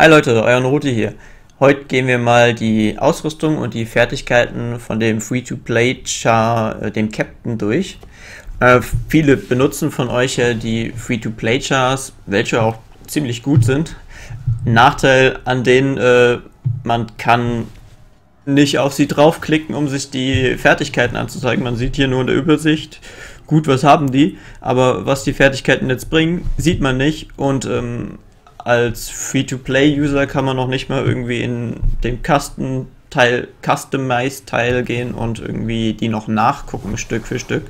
Hi Leute, euer Note hier. Heute gehen wir mal die Ausrüstung und die Fertigkeiten von dem Free-to-Play-Char, äh, dem Captain, durch. Äh, viele benutzen von euch ja die Free-to-Play-Chars, welche auch ziemlich gut sind. Nachteil an denen, äh, man kann nicht auf sie draufklicken, um sich die Fertigkeiten anzuzeigen. Man sieht hier nur in der Übersicht, gut, was haben die, aber was die Fertigkeiten jetzt bringen, sieht man nicht und ähm, als Free-to-Play-User kann man noch nicht mal irgendwie in den Custom Teil, Customize-Teil gehen und irgendwie die noch nachgucken, Stück für Stück.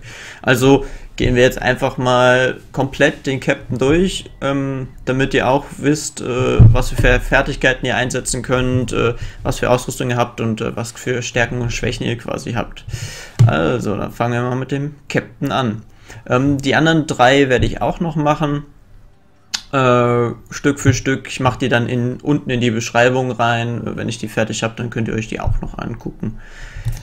Also gehen wir jetzt einfach mal komplett den Captain durch, ähm, damit ihr auch wisst, äh, was für Fertigkeiten ihr einsetzen könnt, äh, was für Ausrüstung ihr habt und äh, was für Stärken und Schwächen ihr quasi habt. Also, dann fangen wir mal mit dem Captain an. Ähm, die anderen drei werde ich auch noch machen äh, Stück für Stück. Ich mache die dann in, unten in die Beschreibung rein. Wenn ich die fertig habe, dann könnt ihr euch die auch noch angucken.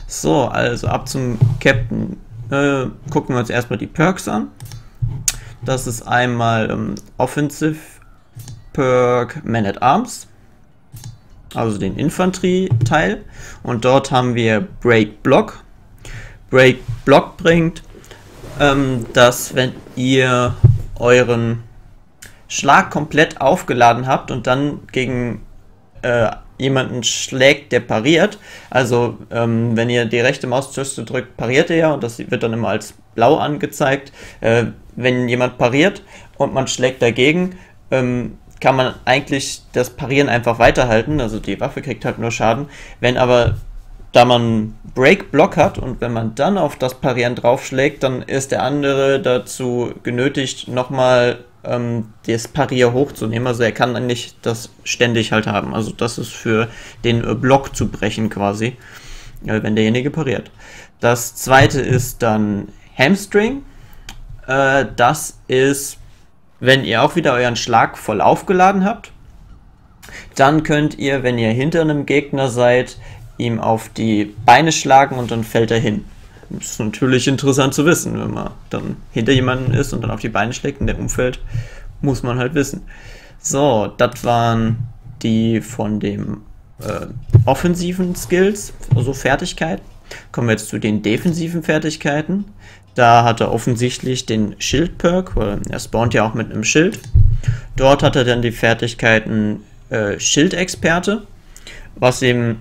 So, also ab zum Captain. Äh, gucken wir uns erstmal die Perks an. Das ist einmal ähm, Offensive Perk Man at Arms, also den Infanterie-Teil. Und dort haben wir Break Block. Break Block bringt, ähm, dass wenn ihr euren Schlag komplett aufgeladen habt und dann gegen äh, jemanden schlägt, der pariert, also ähm, wenn ihr die rechte Maustaste drückt, pariert er ja und das wird dann immer als blau angezeigt. Äh, wenn jemand pariert und man schlägt dagegen, ähm, kann man eigentlich das Parieren einfach weiterhalten, also die Waffe kriegt halt nur Schaden. Wenn aber da man Break Block hat und wenn man dann auf das Parieren draufschlägt, dann ist der andere dazu genötigt, nochmal ähm, das Parier hochzunehmen. Also er kann nicht das ständig halt haben. Also das ist für den äh, Block zu brechen quasi, äh, wenn derjenige pariert. Das zweite ist dann Hamstring. Äh, das ist, wenn ihr auch wieder euren Schlag voll aufgeladen habt. Dann könnt ihr, wenn ihr hinter einem Gegner seid, ihm auf die Beine schlagen und dann fällt er hin. Ist natürlich interessant zu wissen, wenn man dann hinter jemanden ist und dann auf die Beine schlägt und der umfällt, muss man halt wissen. So, das waren die von dem äh, offensiven Skills, also Fertigkeiten. Kommen wir jetzt zu den defensiven Fertigkeiten. Da hat er offensichtlich den Schild-Perk, weil er spawnt ja auch mit einem Schild. Dort hat er dann die Fertigkeiten äh, Schildexperte, was ihm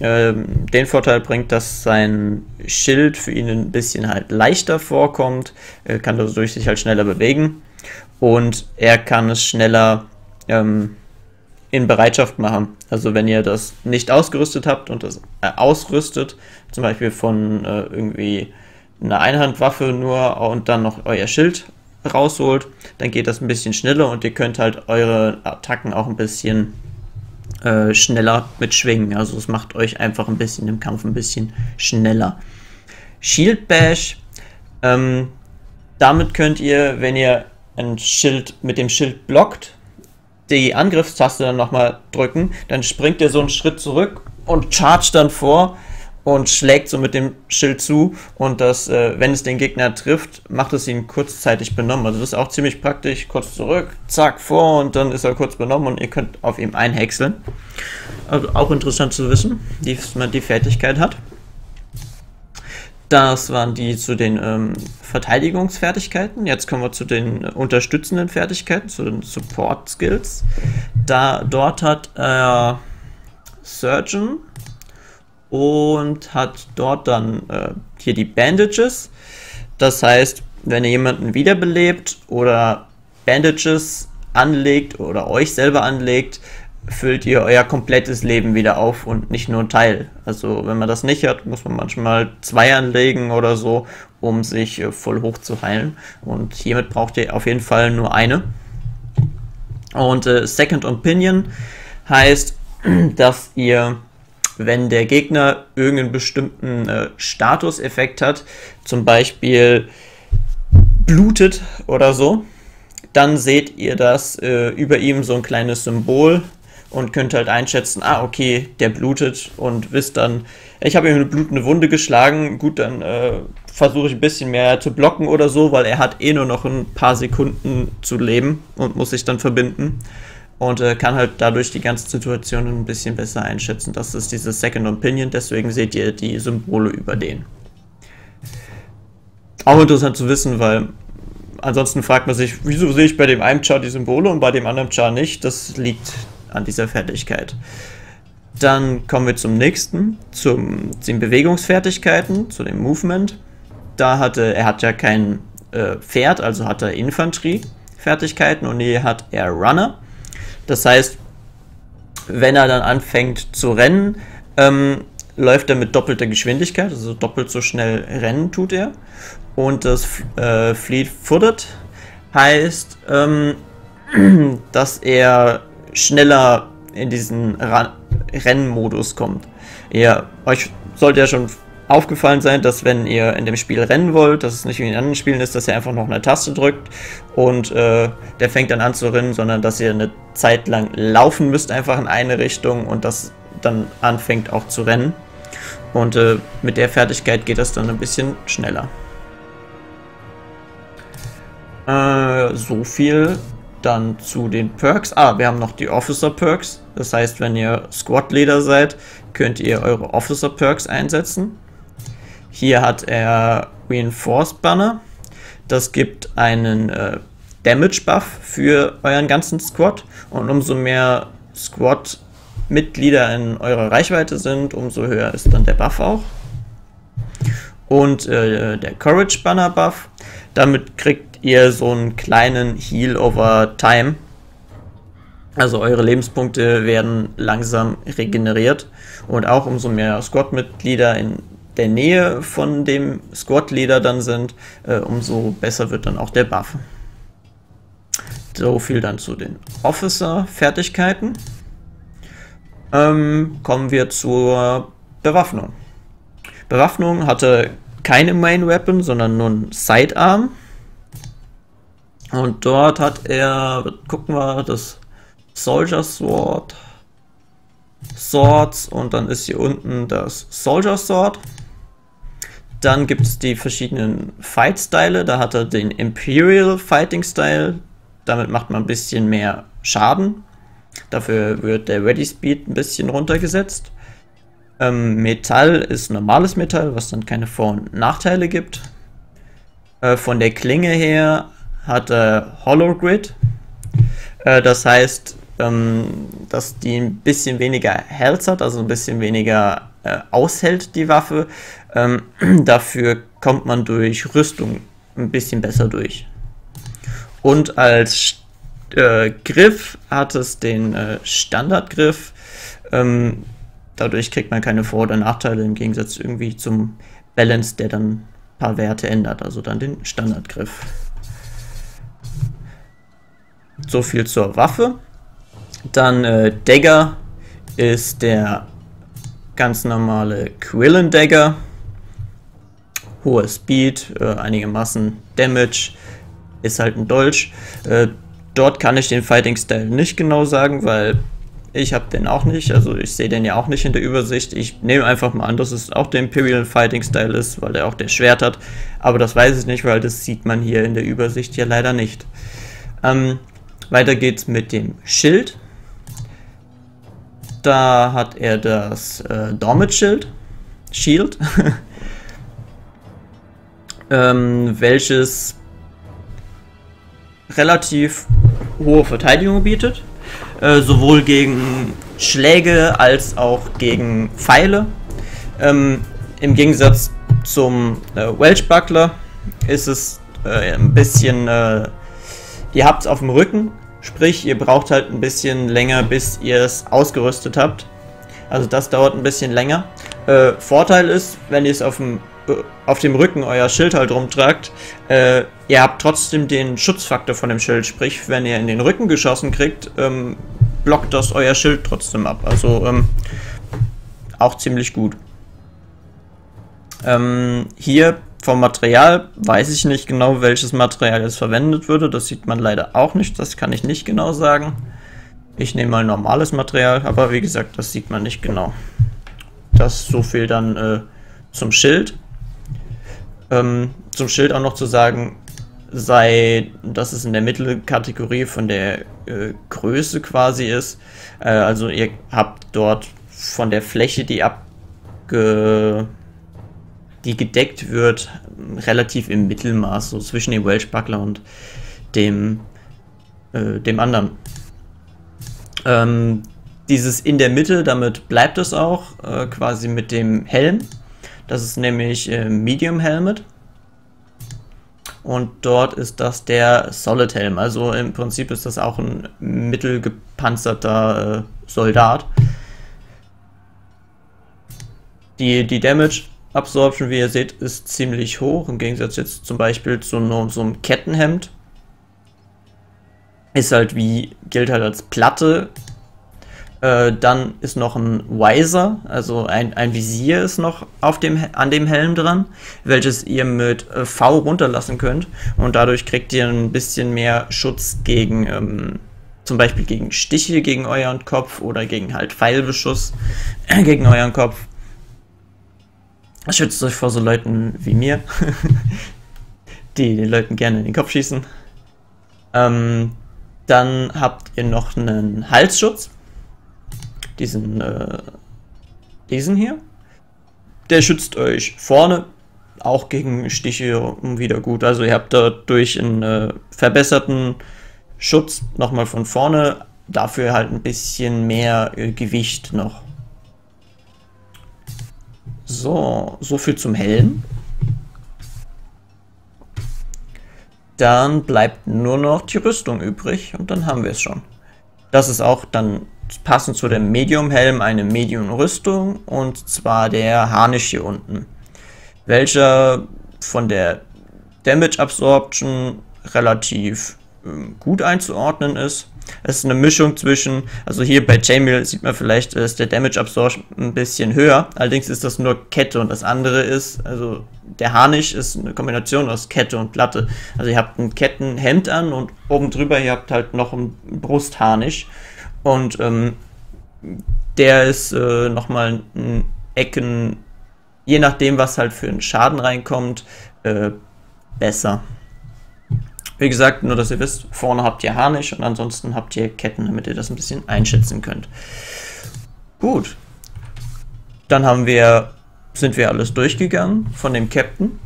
ähm, den Vorteil bringt, dass sein Schild für ihn ein bisschen halt leichter vorkommt. Er kann dadurch sich halt schneller bewegen und er kann es schneller ähm, in Bereitschaft machen. Also wenn ihr das nicht ausgerüstet habt und das äh, ausrüstet, zum Beispiel von äh, irgendwie einer Einhandwaffe nur und dann noch euer Schild rausholt, dann geht das ein bisschen schneller und ihr könnt halt eure Attacken auch ein bisschen äh, schneller mit Schwingen. Also es macht euch einfach ein bisschen im Kampf ein bisschen schneller. Shield Bash. Ähm, damit könnt ihr, wenn ihr ein Schild mit dem Schild blockt, die Angriffstaste dann nochmal drücken, dann springt ihr so einen Schritt zurück und chargt dann vor und schlägt so mit dem Schild zu und das, äh, wenn es den Gegner trifft, macht es ihn kurzzeitig benommen. Also das ist auch ziemlich praktisch. Kurz zurück, zack, vor und dann ist er kurz benommen und ihr könnt auf ihm einhäckseln. Also auch interessant zu wissen, dass man die Fertigkeit hat. Das waren die zu den ähm, Verteidigungsfertigkeiten. Jetzt kommen wir zu den unterstützenden Fertigkeiten, zu den Support Skills. Da dort hat er Surgeon, und hat dort dann äh, hier die Bandages. Das heißt, wenn ihr jemanden wiederbelebt oder Bandages anlegt oder euch selber anlegt, füllt ihr euer komplettes Leben wieder auf und nicht nur ein Teil. Also wenn man das nicht hat, muss man manchmal zwei anlegen oder so, um sich äh, voll hoch zu heilen. Und hiermit braucht ihr auf jeden Fall nur eine. Und äh, Second Opinion heißt, dass ihr wenn der Gegner irgendeinen bestimmten äh, Statuseffekt hat, zum Beispiel blutet oder so, dann seht ihr das äh, über ihm so ein kleines Symbol und könnt halt einschätzen, ah, okay, der blutet und wisst dann, ich habe ihm eine blutende Wunde geschlagen, gut, dann äh, versuche ich ein bisschen mehr zu blocken oder so, weil er hat eh nur noch ein paar Sekunden zu leben und muss sich dann verbinden. Und äh, kann halt dadurch die ganze Situation ein bisschen besser einschätzen. Das ist dieses Second Opinion, deswegen seht ihr die Symbole über den. Auch interessant zu wissen, weil ansonsten fragt man sich, wieso sehe ich bei dem einen Char die Symbole und bei dem anderen Char nicht? Das liegt an dieser Fertigkeit. Dann kommen wir zum nächsten, zum, zu den Bewegungsfertigkeiten, zu dem Movement. Da hatte er hat ja kein äh, Pferd, also hat er Infanterie-Fertigkeiten und hier hat er Runner. Das heißt, wenn er dann anfängt zu rennen, ähm, läuft er mit doppelter Geschwindigkeit, also doppelt so schnell rennen tut er. Und das äh, Fleet-Footed heißt, ähm, dass er schneller in diesen Ra Rennmodus kommt. Ja, euch sollte ja schon aufgefallen sein, dass wenn ihr in dem Spiel rennen wollt, dass es nicht wie in anderen Spielen ist, dass ihr einfach noch eine Taste drückt und äh, der fängt dann an zu rennen, sondern dass ihr eine Zeit lang laufen müsst, einfach in eine Richtung und das dann anfängt auch zu rennen. Und äh, mit der Fertigkeit geht das dann ein bisschen schneller. Äh, so viel dann zu den Perks. Ah, wir haben noch die Officer Perks. Das heißt, wenn ihr Squad Leader seid, könnt ihr eure Officer Perks einsetzen. Hier hat er Reinforced Banner. Das gibt einen äh, Damage Buff für euren ganzen Squad. Und umso mehr Squad-Mitglieder in eurer Reichweite sind, umso höher ist dann der Buff auch. Und äh, der Courage Banner Buff. Damit kriegt ihr so einen kleinen Heal over Time. Also eure Lebenspunkte werden langsam regeneriert. Und auch umso mehr Squad-Mitglieder in der Nähe von dem Squad-Leader dann sind, äh, umso besser wird dann auch der Buff. So viel dann zu den Officer-Fertigkeiten. Ähm, kommen wir zur Bewaffnung. Bewaffnung hatte keine Main Weapon, sondern nur ein Sidearm. Und dort hat er, gucken wir, das Soldier Sword, Swords und dann ist hier unten das Soldier Sword. Dann gibt es die verschiedenen Fight-Style. Da hat er den Imperial Fighting Style. Damit macht man ein bisschen mehr Schaden. Dafür wird der Ready Speed ein bisschen runtergesetzt. Ähm, Metall ist normales Metall, was dann keine Vor- und Nachteile gibt. Äh, von der Klinge her hat er Hollow Grid. Äh, das heißt, ähm, dass die ein bisschen weniger Health hat, also ein bisschen weniger äh, aushält, die Waffe. Ähm, dafür kommt man durch Rüstung ein bisschen besser durch. Und als äh, Griff hat es den äh, Standardgriff. Ähm, dadurch kriegt man keine Vor- oder Nachteile im Gegensatz irgendwie zum Balance, der dann ein paar Werte ändert. Also dann den Standardgriff. So viel zur Waffe. Dann äh, Dagger ist der ganz normale Quillen Dagger. Hoher Speed, äh, einigermaßen Damage, ist halt ein Dolch. Äh, dort kann ich den Fighting Style nicht genau sagen, weil ich habe den auch nicht. Also ich sehe den ja auch nicht in der Übersicht. Ich nehme einfach mal an, dass es auch der Imperial Fighting Style ist, weil der auch der Schwert hat. Aber das weiß ich nicht, weil das sieht man hier in der Übersicht ja leider nicht. Ähm, weiter geht's mit dem Schild. Da hat er das äh, Dormit Schild. Shield. ähm, welches relativ hohe Verteidigung bietet. Äh, sowohl gegen Schläge als auch gegen Pfeile. Ähm, Im Gegensatz zum äh, Welsh Buckler ist es äh, ein bisschen. Äh, ihr habt es auf dem Rücken, Sprich, ihr braucht halt ein bisschen länger, bis ihr es ausgerüstet habt. Also das dauert ein bisschen länger. Äh, Vorteil ist, wenn ihr es auf dem, äh, auf dem Rücken euer Schild halt rumtragt, äh, ihr habt trotzdem den Schutzfaktor von dem Schild. Sprich, wenn ihr in den Rücken geschossen kriegt, ähm, blockt das euer Schild trotzdem ab. Also ähm, auch ziemlich gut. Ähm, hier vom Material weiß ich nicht genau, welches Material jetzt verwendet würde. Das sieht man leider auch nicht. Das kann ich nicht genau sagen. Ich nehme mal normales Material, aber wie gesagt, das sieht man nicht genau. Das so viel dann äh, zum Schild. Ähm, zum Schild auch noch zu sagen, sei, das ist in der Mittelkategorie von der äh, Größe quasi ist. Äh, also ihr habt dort von der Fläche, die abge die gedeckt wird, relativ im Mittelmaß, so zwischen dem Welsh Buckler und dem, äh, dem anderen. Ähm, dieses in der Mitte, damit bleibt es auch, äh, quasi mit dem Helm. Das ist nämlich äh, Medium Helmet. Und dort ist das der Solid Helm. Also im Prinzip ist das auch ein mittelgepanzerter äh, Soldat. Die, die Damage Absorption, wie ihr seht, ist ziemlich hoch. Im Gegensatz jetzt zum Beispiel zu so einem Kettenhemd. Ist halt wie, gilt halt als Platte. Äh, dann ist noch ein Visor, also ein, ein Visier ist noch auf dem, an dem Helm dran, welches ihr mit äh, V runterlassen könnt. Und dadurch kriegt ihr ein bisschen mehr Schutz gegen ähm, zum Beispiel gegen Stiche gegen euren Kopf oder gegen halt Pfeilbeschuss gegen euren Kopf. Schützt euch vor so Leuten wie mir, die den Leuten gerne in den Kopf schießen. Ähm, dann habt ihr noch einen Halsschutz. Diesen, äh, diesen hier. Der schützt euch vorne auch gegen Stiche wieder gut. Also ihr habt dadurch einen äh, verbesserten Schutz nochmal von vorne. Dafür halt ein bisschen mehr äh, Gewicht noch. So, so viel zum Helm. Dann bleibt nur noch die Rüstung übrig und dann haben wir es schon. Das ist auch dann passend zu dem Medium-Helm eine Medium-Rüstung und zwar der Harnisch hier unten, welcher von der Damage Absorption relativ äh, gut einzuordnen ist. Es ist eine Mischung zwischen, also hier bei Jamie sieht man vielleicht, ist der Damage Absorption ein bisschen höher. Allerdings ist das nur Kette und das andere ist, also der Harnisch ist eine Kombination aus Kette und Platte. Also ihr habt ein Kettenhemd an und oben drüber ihr habt halt noch einen Brustharnisch. Und ähm, der ist äh, nochmal ein Ecken, je nachdem, was halt für einen Schaden reinkommt, äh, besser. Wie gesagt, nur dass ihr wisst, vorne habt ihr Harnisch und ansonsten habt ihr Ketten, damit ihr das ein bisschen einschätzen könnt. Gut. Dann haben wir, sind wir alles durchgegangen von dem Captain.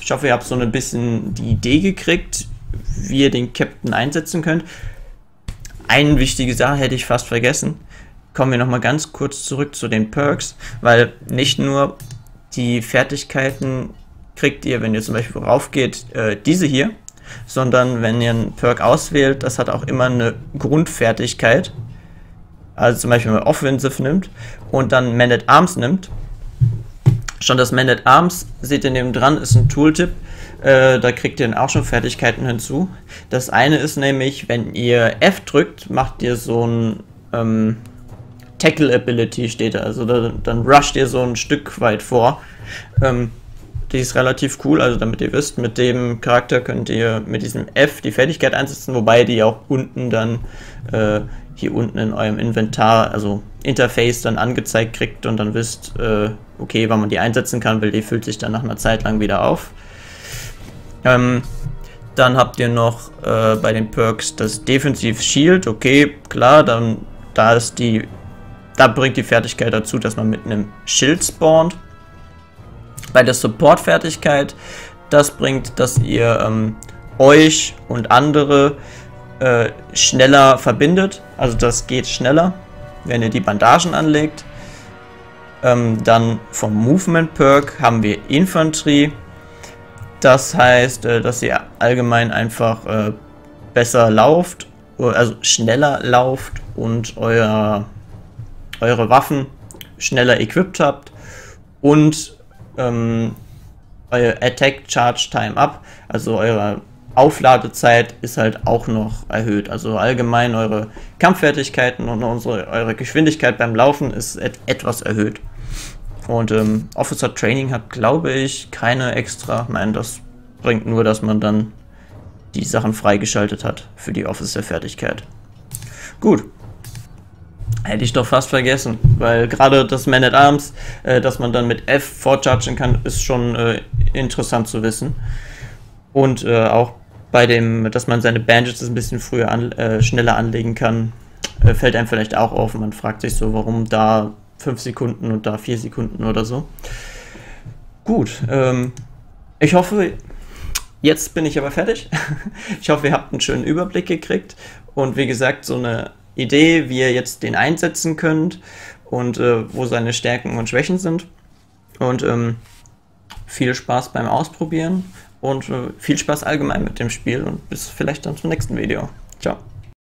Ich hoffe, ihr habt so ein bisschen die Idee gekriegt, wie ihr den Captain einsetzen könnt. Eine wichtige Sache hätte ich fast vergessen. Kommen wir nochmal ganz kurz zurück zu den Perks, weil nicht nur die Fertigkeiten kriegt ihr, wenn ihr zum Beispiel raufgeht, äh, diese hier, sondern wenn ihr einen Perk auswählt, das hat auch immer eine Grundfertigkeit. Also zum Beispiel, wenn man Offensive nimmt und dann at Arms nimmt. Schon das at Arms, seht ihr neben dran, ist ein Tooltip. Äh, da kriegt ihr dann auch schon Fertigkeiten hinzu. Das eine ist nämlich, wenn ihr F drückt, macht ihr so ein ähm, Tackle Ability steht da. Also da, dann rusht ihr so ein Stück weit vor. Ähm, die ist relativ cool, also damit ihr wisst, mit dem Charakter könnt ihr mit diesem F die Fertigkeit einsetzen, wobei die auch unten dann äh, hier unten in eurem Inventar, also Interface dann angezeigt kriegt und dann wisst, äh, okay, wann man die einsetzen kann, weil die füllt sich dann nach einer Zeit lang wieder auf. Ähm, dann habt ihr noch äh, bei den Perks das Defensive Shield, okay, klar, dann da ist die, da bringt die Fertigkeit dazu, dass man mit einem Schild spawnt. Bei der Support-Fertigkeit, das bringt, dass ihr ähm, euch und andere äh, schneller verbindet. Also das geht schneller, wenn ihr die Bandagen anlegt. Ähm, dann vom Movement Perk haben wir Infanterie. Das heißt, äh, dass ihr allgemein einfach äh, besser lauft, also schneller lauft und euer, eure Waffen schneller equipped habt und ähm, euer Attack Charge Time Up, also eure Aufladezeit ist halt auch noch erhöht. Also allgemein eure Kampffertigkeiten und unsere, eure Geschwindigkeit beim Laufen ist et etwas erhöht. Und ähm, Officer Training hat, glaube ich, keine extra. Nein, das bringt nur, dass man dann die Sachen freigeschaltet hat für die Officer-Fertigkeit. Gut, Hätte ich doch fast vergessen, weil gerade das Man at Arms, äh, dass man dann mit F fortchargen kann, ist schon äh, interessant zu wissen. Und äh, auch bei dem, dass man seine Bandits ein bisschen früher an, äh, schneller anlegen kann, äh, fällt einem vielleicht auch auf. Man fragt sich so, warum da 5 Sekunden und da 4 Sekunden oder so. Gut, ähm, ich hoffe, jetzt bin ich aber fertig. ich hoffe, ihr habt einen schönen Überblick gekriegt und wie gesagt, so eine Idee, wie ihr jetzt den einsetzen könnt und äh, wo seine Stärken und Schwächen sind. Und ähm, viel Spaß beim Ausprobieren und äh, viel Spaß allgemein mit dem Spiel und bis vielleicht dann zum nächsten Video. Ciao.